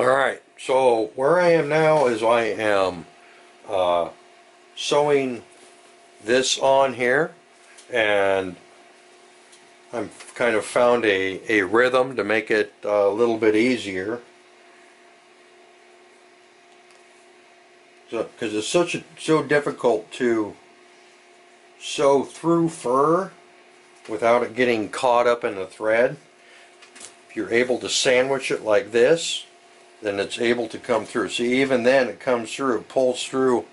Alright, so where I am now is I am uh, sewing this on here and I've kind of found a, a rhythm to make it a little bit easier. So, because it's such a, so difficult to sew through fur without it getting caught up in the thread. If you're able to sandwich it like this, then it's able to come through. See, even then it comes through, pulls through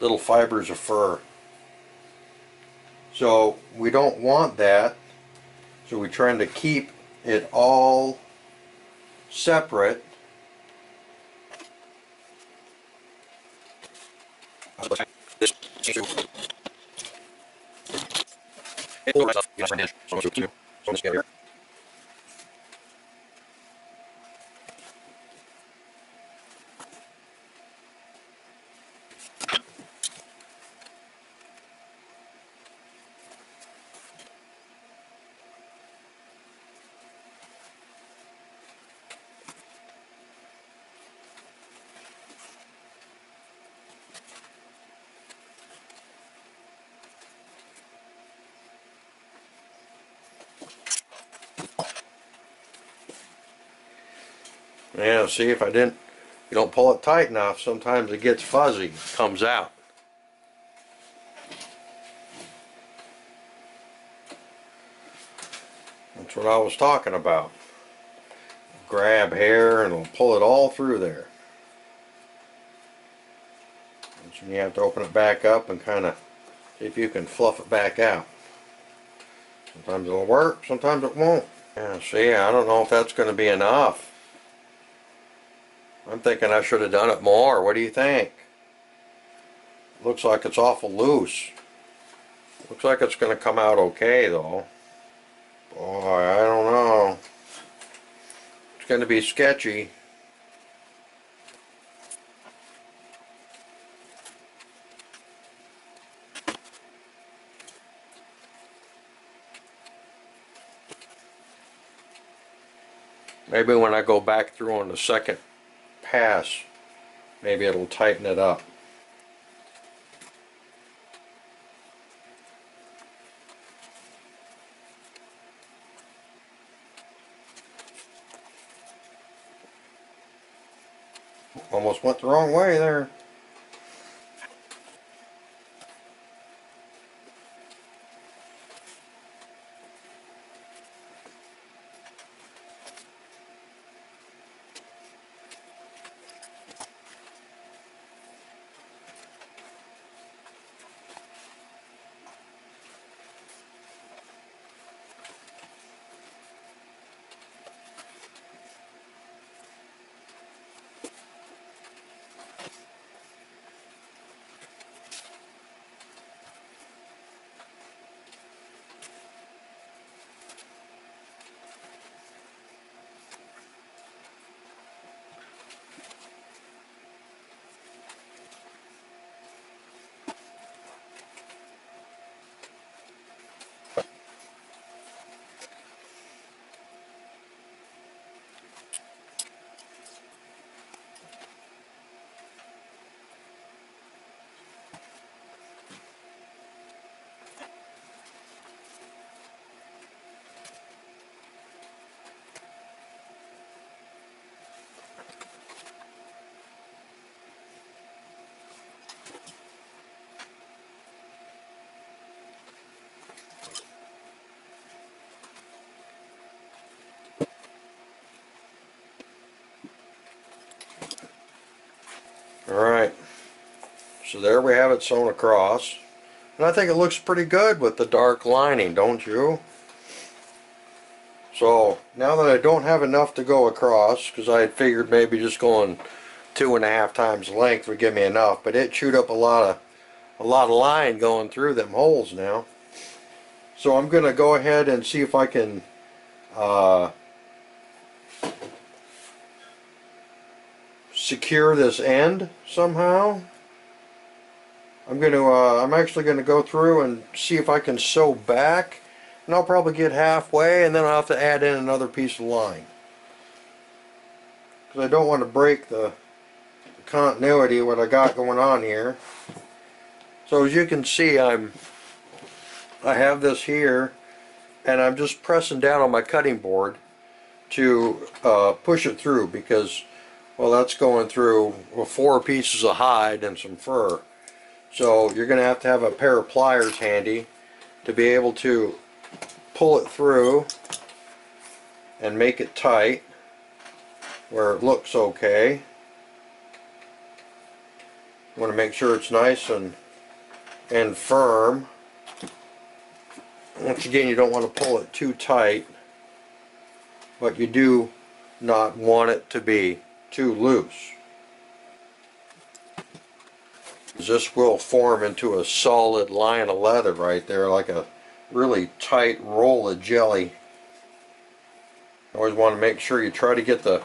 little fibers of fur. So we don't want that. So we're trying to keep it all separate. Yeah, see if I didn't, you don't pull it tight enough, sometimes it gets fuzzy, comes out. That's what I was talking about. Grab hair and it'll pull it all through there. And you have to open it back up and kind of see if you can fluff it back out. Sometimes it'll work, sometimes it won't. Yeah, see, I don't know if that's going to be enough. I'm thinking I should have done it more. What do you think? Looks like it's awful loose. Looks like it's going to come out okay though. Boy, I don't know. It's going to be sketchy. Maybe when I go back through on the second pass, maybe it'll tighten it up. Almost went the wrong way there. Alright, so there we have it sewn across. And I think it looks pretty good with the dark lining, don't you? So now that I don't have enough to go across, because I had figured maybe just going two and a half times length would give me enough, but it chewed up a lot of a lot of line going through them holes now. So I'm going to go ahead and see if I can uh, secure this end somehow. I'm going to, uh, I'm actually going to go through and see if I can sew back and I'll probably get halfway and then I'll have to add in another piece of line. because I don't want to break the the continuity of what I got going on here. So as you can see, I'm I have this here, and I'm just pressing down on my cutting board to uh, push it through because, well, that's going through four pieces of hide and some fur. So you're going to have to have a pair of pliers handy to be able to pull it through and make it tight where it looks okay. You want to make sure it's nice and and firm. Once again, you don't want to pull it too tight, but you do not want it to be too loose. This will form into a solid line of leather right there, like a really tight roll of jelly. Always want to make sure you try to get the,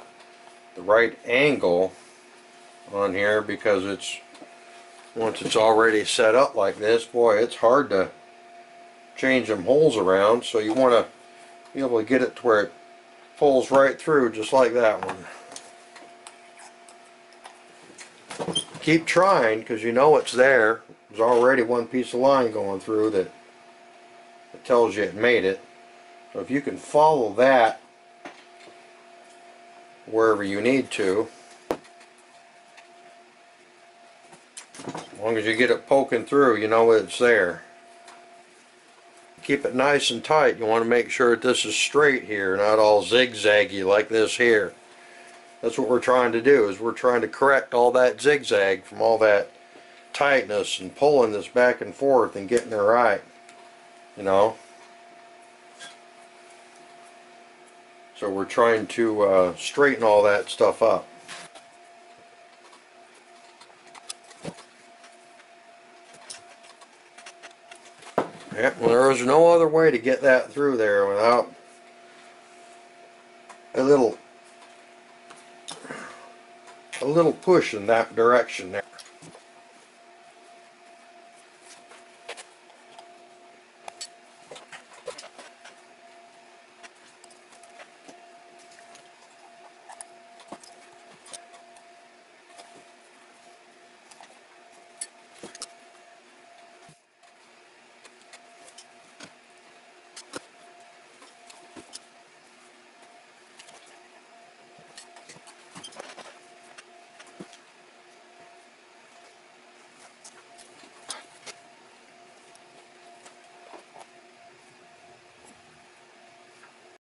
the right angle on here because it's once it's already set up like this, boy, it's hard to change them holes around. So you want to be able to get it to where it pulls right through just like that one. Keep trying because you know it's there. There's already one piece of line going through that, that tells you it made it. So if you can follow that wherever you need to, as long as you get it poking through, you know it's there. Keep it nice and tight. You want to make sure that this is straight here, not all zigzaggy like this here. That's what we're trying to do, is we're trying to correct all that zigzag from all that tightness and pulling this back and forth and getting it right. You know? So we're trying to uh, straighten all that stuff up. Yep, well there was no other way to get that through there without a little a little push in that direction there.